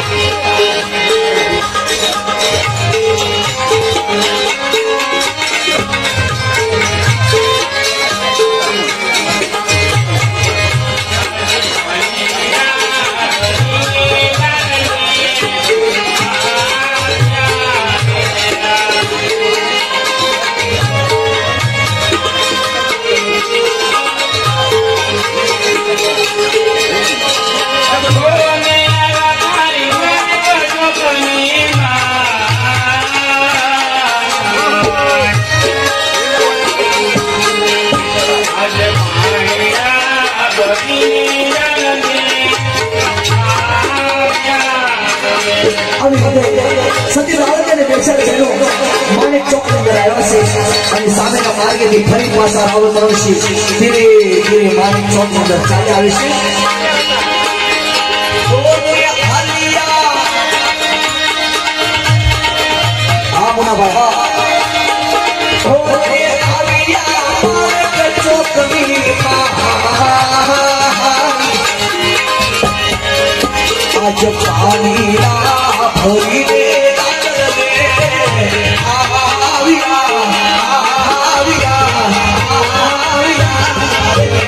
આવી અને સામેના માર્ગેથી ફરી પાછા રાવણ તરફથી ધીરે ધીરે માણેક ચોક અંદર ચાલી આવે છે હા મુનાભાઈ હા ઓ રે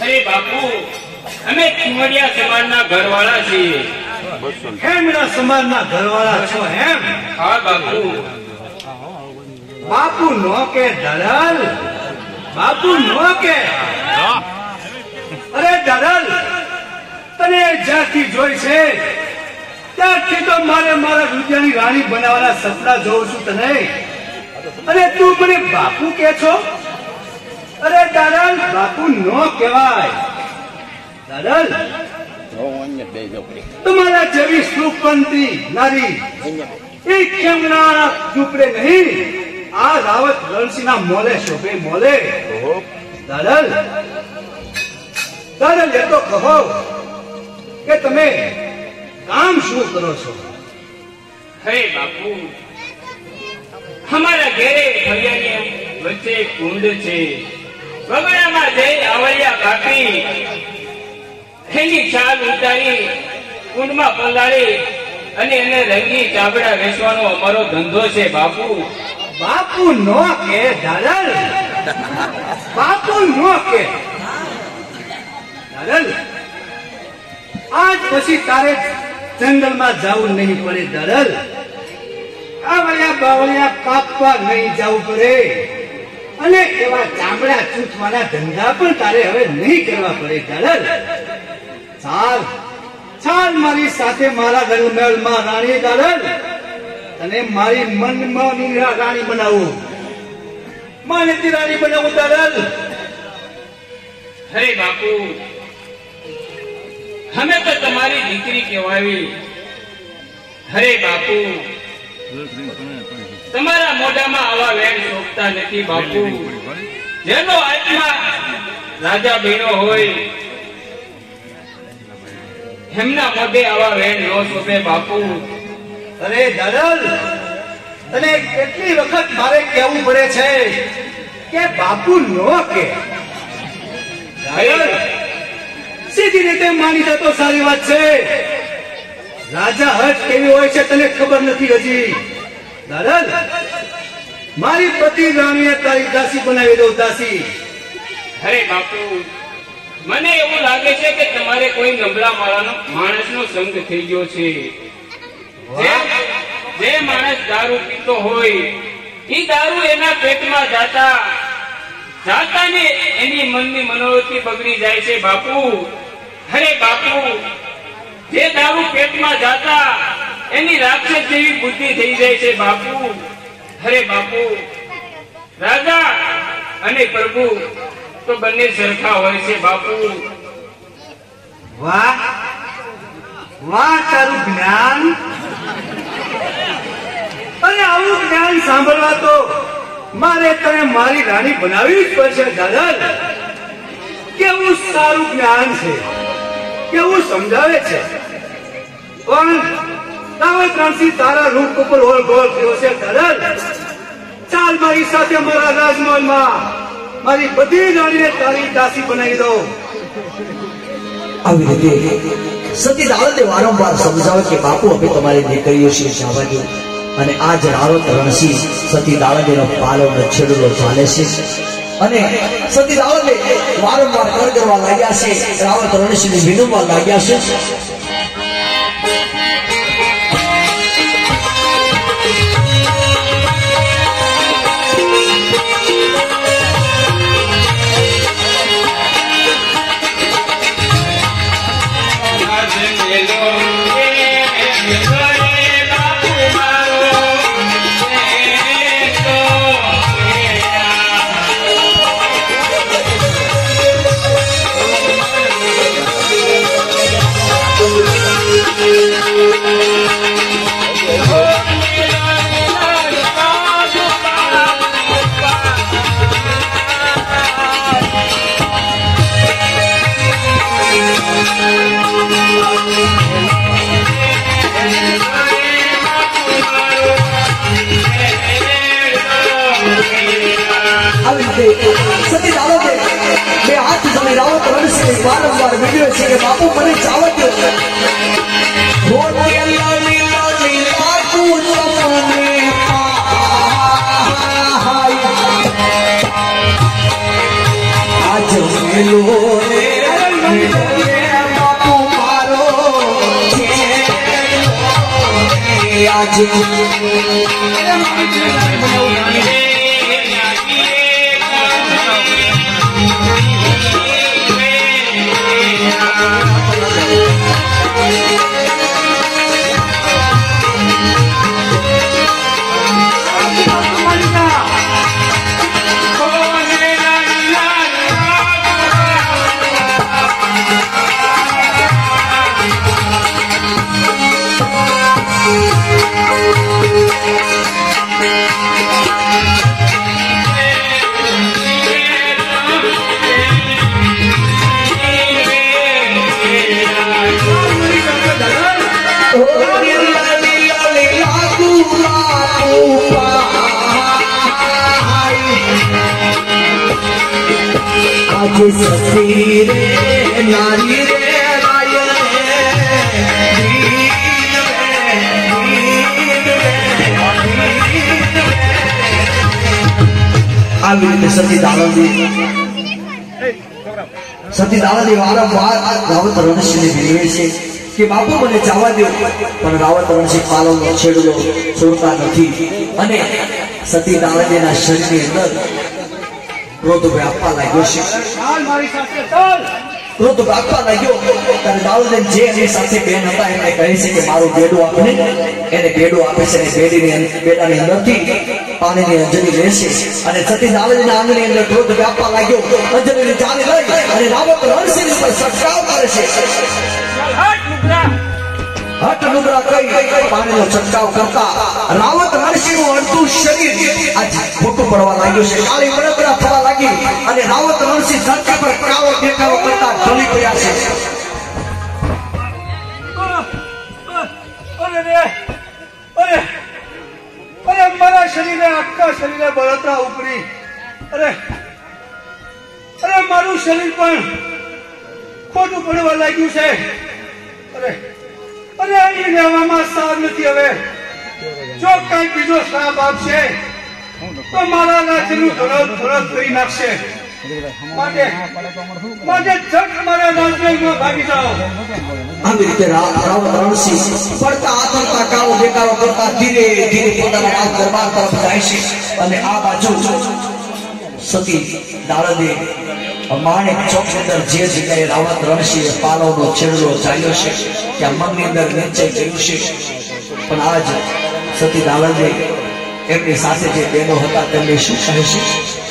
અરે બાપુ અમે ચુમડિયા સમાજના ઘરવાળા છીએ. હેમના સમાજના ઘરવાળા છો હેમ હા બાપુ. બાપુ નો કે દલાલ. બાપુ નો કે. અરે દલાલ તને જ્યાંથી જોઈ છે ત્યારથી તો મારે મારા રૂપિયાની રાણી બનાવવાના સપના જોઉં છું તને. અને તું મને બાપુ કે છો? અરે ડરલ બાપુ નો કહેવાય. ડરલ તમારા જેવી સુપંતી નારી એ કેમના ચૂપડે નહીં. આ રાવત રણસિંહના મોલે શોભે મોલે. દાદલ દાદલ એ તો કહો કે તમે કામ શું કરો છો? હે બાપુ, અમારા ઘેરે ફરિયાની વચ્ચે કુંડ છે. બગડામાં જઈ અવળિયા કાપી એની છાલ ઉતારી કુંડમાં પલાળી અને એને રંગી ચાબડા વેચવાનો અમારો ધંધો છે, બાપુ. બાપુ નો કે દાદલ બાપુ નો કે. દાદલ આજ પછી તારે જંગલમાં જવું નહીં પડે દાદલ આવળિયા બાવળિયા કાપવા નહીં જવું પડે. અને એવા ચામડા ચૂંટવાના ધંધા પણ તારે હવે નહીં કરવા પડે દાદલ ચાલ ચાલ મારી સાથે મારા રંગમેળમાં રાણી દાદલ તને મારી મનમાંની રાણી બનાવું. માનેતી રાણી બનાવું દાદલ હરે બાપુ અમે તો તમારી દીકરી કહેવાવી. હરે બાપુ. તમારા મોઢામાં આવા વેણ રોકતા નથી બાપુ. જેનો આત્મા રાજા બહેનો હોય એમના મોઢે આવા વેણ ન શોભે બાપુ. અરે દરલ અને કેટલી વખત મારે કેવું પડે છે કે બાપુ નો કે સીધી રીતે માની જતો સારી વાત છે. રાજા હટ કેવી હોય છે તને ખબર નથી હજી. દાદલ મારી પતિ રાણીએ તારી દાસી બનાવી દઉં દાસી. અરે બાપુ મને એવું લાગે છે કે તમારે કોઈ નબળા માળાનો માણસનો સંગ થઈ ગયો છે. જે- જે માણસ દારૂ પીતો હોય એ દારૂ એના પેટમાં જાતા જાતા ને એની મનની મનોવૃત્તિ બગડી જાય છે બાપુ. અરે બાપુ જે દારૂ પેટમાં જાતા એની રાક્ષસ જેવી બુદ્ધિ થઈ જાય છે બાપુ. હરે બાપુ. રાજા અને પ્રભુ તો બંને સરખા હોય છે બાપુ. વાહ. વાહ, તારું જ્ઞાન. અને આવું જ્ઞાન સાંભળવા તો મારે તને મારી રાણી બનાવવી જ પડશે, દાદા. કેવું સારું જ્ઞાન છે. કેવું સમજાવે છે. પણ તાવે ત્રણસી તારા રૂપ ઉપર ઓળ ગોળ થયો છે દાદા ચાલ મારી સાથે મારા રાજમહેલમાં. મારી બધી રાણીને તારી દાસી બનાવી દો આવી રીતે સતી દાવતે વારંવાર સમજાવે કે બાપુ, અમે તમારી દીકરીઓ છીએ, જવા અને આ જ રાવત રણસી સતી દાવતેનો પાલો ને છેડલો ચાલે છે. અને સતી દાવતે વારંવાર કર કરવા લાગ્યા છે રાવત રણસીને વિનમવા લાગ્યા છે. આવી સતી સતી કે બે હાથ જોડી રાવત રણસીને વારંવાર વિનવે છે કે બાપુ મને ચાવત પાહાય આજ મેલો રે મેલો રે નારી રે સતી દાવતી સતી દાવતી વારંવાર રાવત રણસિંહને છે કે બાપુ મને જવા પણ રાવત રણસિંહ પાલવનો છેડલો છોડતા નથી. અને સતી દાવતીના શરીરની અંદર ક્રોધ આપવા લાગ્યો છે ક્રોધ વ્યાપવા લાગ્યો ત્યારે દાઉદન જે એની સાથે બેન હતા એમને કહે છે કે મારું બેડું આપને એને બેડું આપે છે અને બેડીની બેડાની અંદરથી પાણીની અંજલી લેશે અને સતી દાઉદના આંગણી અંદર ક્રોધ વ્યાપવા લાગ્યો અંજલીની ચાલી લઈ અને રાવત રણસિંહ ઉપર સત્કાર કરે છે હટ નુગરા કઈ પાણીનો છંટકાવ કરતા રાવત નરસિંહનું અડધું શરીર આજે ખોટું પડવા લાગ્યું છે. કાળી બળતરા થવા લાગી અને રાવત નરસિંહ ધરતી પર કાવો દેખાવો કરતા ઢળી ગયા છે. અરે, મારા શરીરે, આખા શરીરે બળતરા ઉપરી. અરે અરે, મારું શરીર પણ ખોટું પડવા લાગ્યું છે. અરે અરે અહીં લેવામાં સાર નથી હવે. જો કઈ બીજો શ્રાપ આપશે, તો મારા રાજ્યનું ધરત ધરત કરી નાખશે. માટે માટે જટ ભાગી જાઓ. આવી રીતે રા- રાવત રણસિંહ પડતા કરતા ધીરે ધીરે પોતાના રાજ દરબાર તરફ જાય અને આ બાજુ સતી દાળદે માણેક ચોક અંદર જે જગ્યાએ રાવત રણસિંહ પાલવનો છેડલો ચાલ્યો છે, ત્યાં મનની અંદર નિશ્ચય કર્યું છે. પણ આજ સતી દાળદે એમની સાથે જે બહેનો હતા, તેમને શું કહે છે?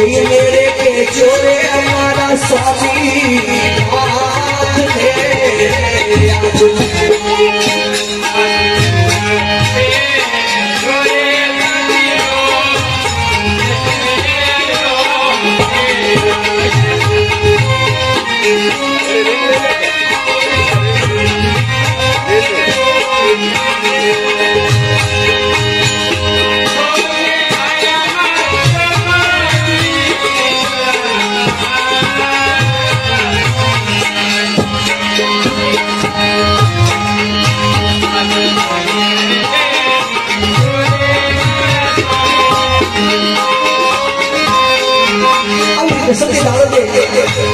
જઈને રે કે જોરે અમારા સ્વામી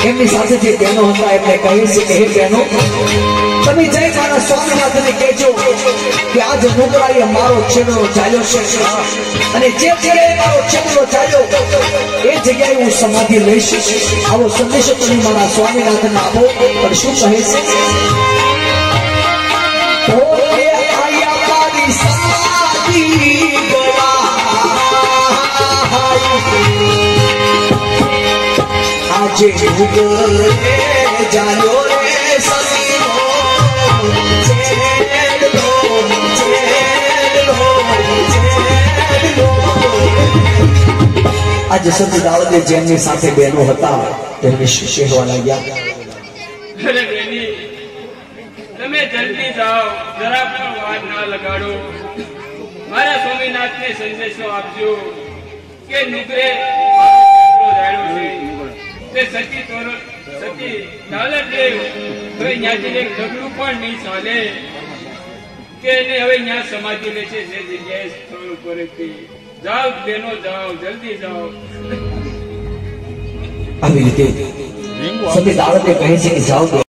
એમની સાથે જે બહેનો હતા એમને કહ્યું છે કે, હે બહેનો, તમે જય મારા સ્વામીનાથને કહેજો કે આજ નોકરાએ મારો છેડો ચાલ્યો છે. અને જે જગ્યાએ મારો છેડો ચાલ્યો એ જગ્યાએ હું સમાધિ લઈશ. આવો સંદેશો તમે મારા સ્વામીનાથને આપો, પણ શું કહે છે? સમાધિ આજે સતી દાવતે જેમની સાથે બહેનો હતા, તેમને શું કહેવા લાગ્યા તમે જલ્દી જાઓ, જરા પણ વાર ના લગાડો. મારા સ્વામીનાથને સંદેશો આપજો કે નુકરે છે. તે પણ નહીં કે હવે ત્યાં સમાધિ લેશે જે જગ્યાએ જલ્દી જાઓ. આવી રીતે કહે છે કે જાઓ